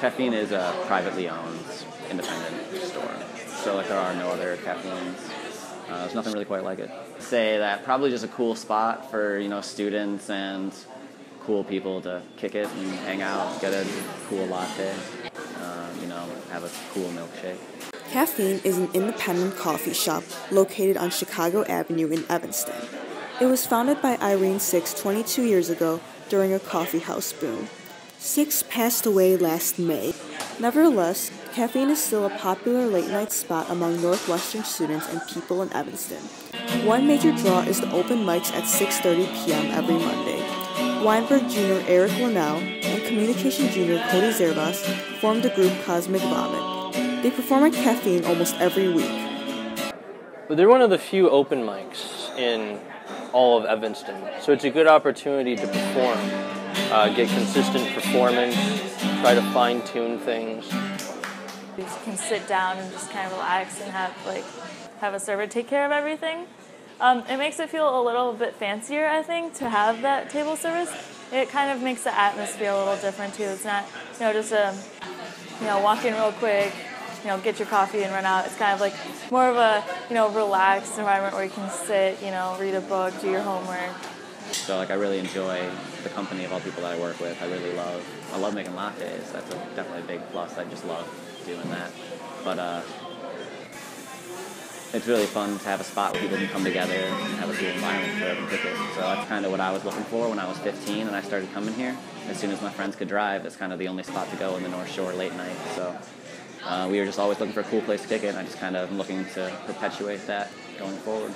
Kafein is a privately owned independent store, so like there are no other Kafeins. Uh, there's nothing really quite like it. Say that probably just a cool spot for you know students and cool people to kick it and hang out, get a cool latte, uh, you know, have a cool milkshake. Kafein is an independent coffee shop located on Chicago Avenue in Evanston. It was founded by Irene Six 22 years ago during a coffee house boom. Six passed away last May. Nevertheless, Kafein is still a popular late night spot among Northwestern students and people in Evanston. One major draw is the open mics at 6:30 p.m. every Monday. Weinberg Jr. Eric Linnell and Communication Jr. Cody Zerbas formed the group Cosmic Vomit. They perform at Kafein almost every week. They're one of the few open mics in all of Evanston, so it's a good opportunity to perform, uh, get consistent performance, try to fine tune things. You can sit down and just kind of relax and have like have a server take care of everything. Um, it makes it feel a little bit fancier, I think, to have that table service. It kind of makes the atmosphere a little different too. It's not, you know, just a, you know, walk in real quick, you know, get your coffee and run out. It's kind of like more of a, you know, relaxed environment where you can sit, you know, read a book, do your homework. So like I really enjoy the company of all people that I work with. I really love I love making lattes. That's a, definitely a big plus. I just love doing that. But uh, it's really fun to have a spot where people can come together and have a cool environment for to kick. So that's kind of what I was looking for when I was 15 and I started coming here. As soon as my friends could drive, it's kind of the only spot to go in the North Shore late night. So uh, we were just always looking for a cool place to kick it, and I just kind of am looking to perpetuate that going forward.